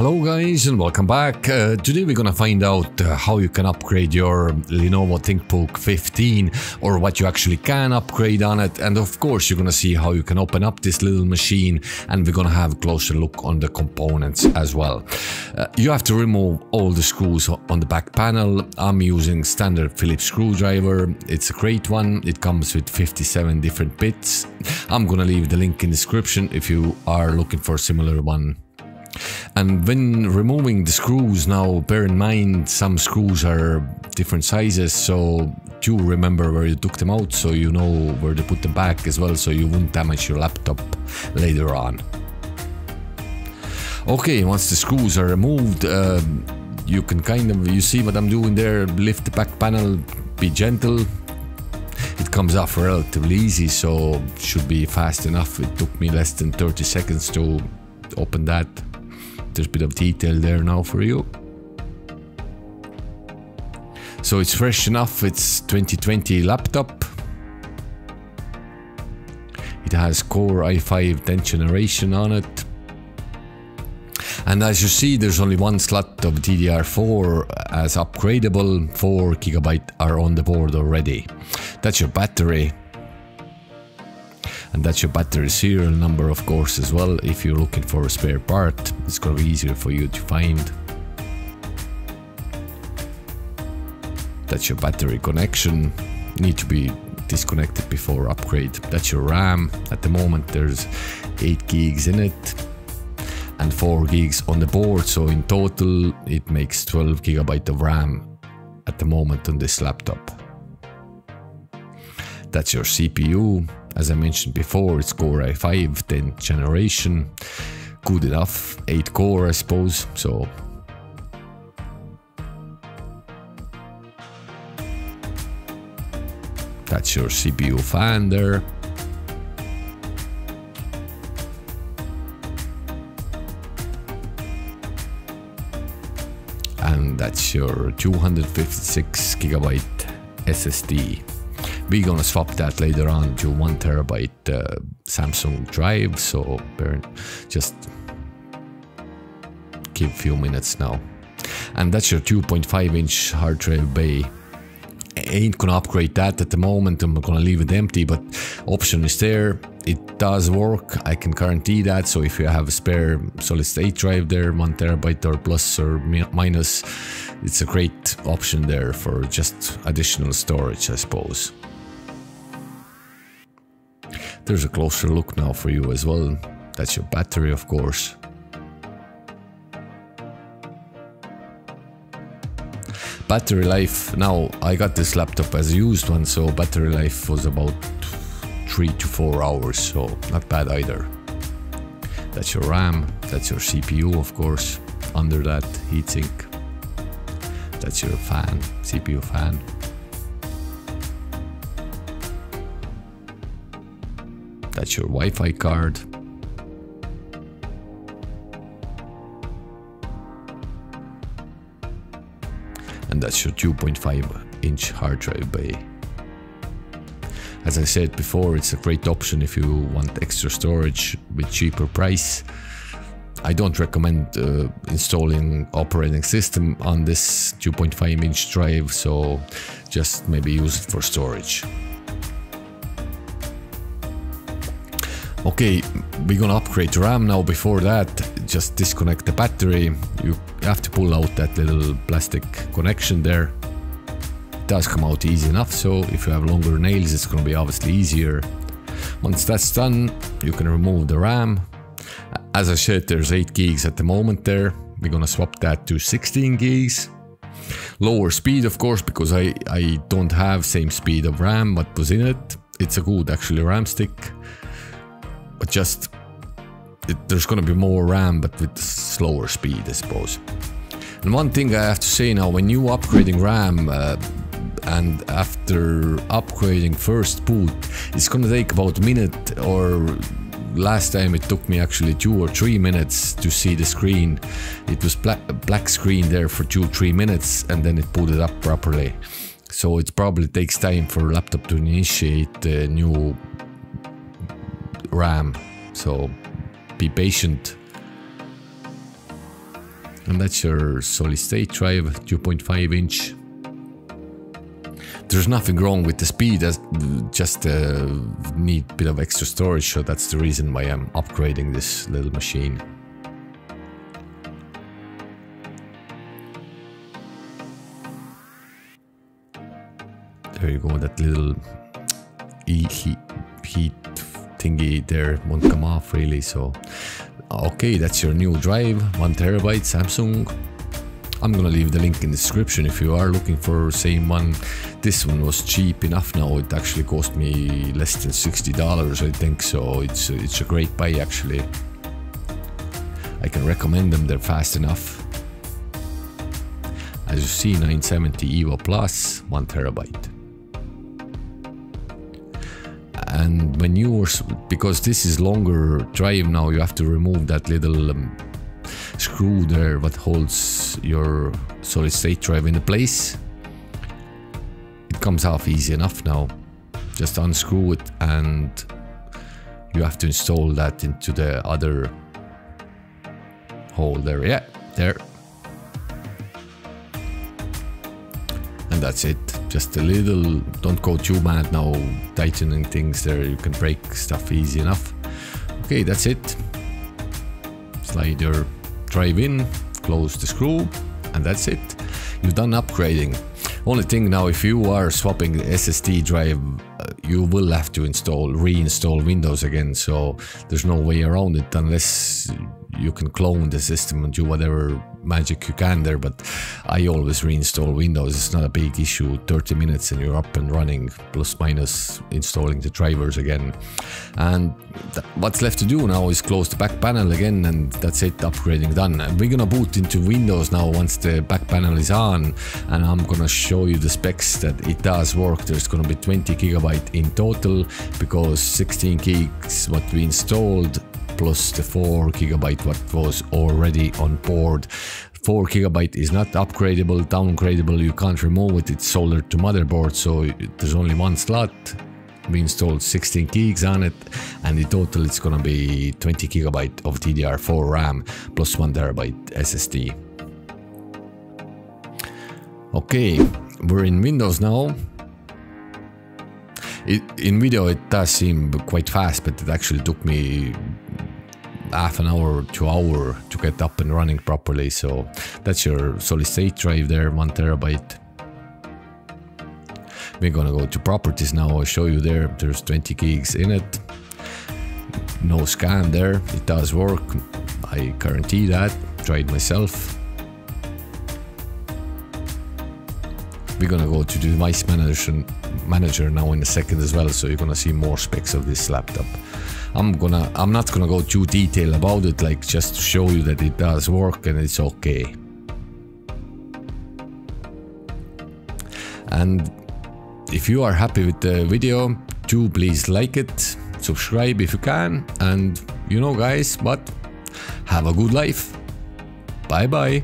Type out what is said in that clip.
Hello guys and welcome back. Uh, today we're gonna find out uh, how you can upgrade your Lenovo ThinkBook 15 or what you actually can upgrade on it and of course you're gonna see how you can open up this little machine and we're gonna have a closer look on the components as well. Uh, you have to remove all the screws on the back panel. I'm using standard Phillips screwdriver. It's a great one. It comes with 57 different bits. I'm gonna leave the link in the description if you are looking for a similar one and when removing the screws now, bear in mind some screws are different sizes, so do remember where you took them out so you know where to put them back as well so you won't damage your laptop later on. Okay, once the screws are removed, uh, you can kind of, you see what I'm doing there, lift the back panel, be gentle. It comes off relatively easy, so should be fast enough. It took me less than 30 seconds to open that there's a bit of detail there now for you. So it's fresh enough, it's 2020 laptop. It has Core i5 10th generation on it. And as you see, there's only one slot of DDR4 as upgradable, 4 gigabyte are on the board already. That's your battery and that's your battery serial number of course as well. If you're looking for a spare part it's gonna be easier for you to find. That's your battery connection. Need to be disconnected before upgrade. That's your RAM. At the moment there's 8 gigs in it and 4 gigs on the board. So in total it makes 12 gigabyte of RAM at the moment on this laptop. That's your CPU as I mentioned before, it's Core i5 10th generation. Good enough, 8 core I suppose, so That's your CPU fan there. And that's your 256 gigabyte SSD. We're gonna swap that later on to one terabyte uh, Samsung drive, so just give a few minutes now. And that's your 2.5 inch hard drive bay. I ain't gonna upgrade that at the moment, I'm gonna leave it empty, but option is there. It does work, I can guarantee that, so if you have a spare solid state drive there, 1 terabyte or plus or minus, it's a great option there for just additional storage, I suppose. There's a closer look now for you as well. That's your battery, of course. Battery life, now I got this laptop as a used one, so battery life was about 3 to 4 hours, so not bad either. That's your RAM, that's your CPU of course, under that heatsink. That's your fan, CPU fan. That's your Wi-Fi card. And that's your 2.5 inch hard drive bay. As I said before, it's a great option if you want extra storage with cheaper price. I don't recommend uh, installing operating system on this 2.5 inch drive, so just maybe use it for storage. Okay, we're gonna upgrade RAM now. Before that, just disconnect the battery. You have to pull out that little plastic connection there. It does come out easy enough, so if you have longer nails, it's gonna be obviously easier. Once that's done, you can remove the RAM. As I said, there's 8 gigs at the moment there. We're gonna swap that to 16 gigs. Lower speed, of course, because I, I don't have same speed of RAM what was in it. It's a good actually RAM stick just it, there's gonna be more RAM, but with slower speed, I suppose. And one thing I have to say now, when you upgrading RAM, uh, and after upgrading first boot, it's gonna take about a minute or last time it took me actually two or three minutes to see the screen. It was black, black screen there for two, three minutes and then it booted up properly. So it probably takes time for laptop to initiate the new RAM. So be patient. And that's your solid state drive, 2.5 inch. There's nothing wrong with the speed, just uh, need a bit of extra storage, so that's the reason why I'm upgrading this little machine. There you go, that little heat thingy there won't come off really, so... Uh, okay, that's your new drive, 1 terabyte Samsung. I'm gonna leave the link in the description if you are looking for same one. This one was cheap enough now, it actually cost me less than $60 I think, so it's, it's a great buy actually. I can recommend them, they're fast enough. As you see, 970 EVO Plus, 1 terabyte. And when you because this is longer drive now you have to remove that little um, screw there what holds your solid state drive into place. It comes off easy enough now. Just unscrew it and you have to install that into the other hole there. Yeah there. And that's it just a little don't go too mad now tightening things there you can break stuff easy enough. Okay that's it. Slide your drive in close the screw and that's it. You've done upgrading. Only thing now if you are swapping the ssd drive uh, you will have to install reinstall windows again so there's no way around it unless you can clone the system and do whatever magic you can there, but I always reinstall Windows. It's not a big issue. 30 minutes and you're up and running, plus minus installing the drivers again. And what's left to do now is close the back panel again, and that's it, upgrading done. And we're gonna boot into Windows now once the back panel is on, and I'm gonna show you the specs that it does work. There's gonna be 20 gigabyte in total because 16 gigs what we installed plus the 4 gigabyte what was already on board. 4 gigabyte is not upgradable, downgradable, you can't remove it, it's soldered to motherboard, so there's only one slot. We installed 16 gigs on it, and in total it's gonna be 20 gigabyte of DDR4 RAM plus 1 terabyte SSD. Okay, we're in Windows now. It, in video it does seem quite fast, but it actually took me half an hour to hour to get up and running properly. So that's your solid state drive there, one terabyte. We're gonna go to properties now. I'll show you there. There's 20 gigs in it. No scan there. It does work. I guarantee that. Tried myself. We're gonna go to the device manager, manager now in a second as well. So you're gonna see more specs of this laptop. I'm gonna I'm not gonna go too detail about it like just to show you that it does work and it's okay. And if you are happy with the video, do please like it, subscribe if you can, and you know guys, but have a good life. Bye bye.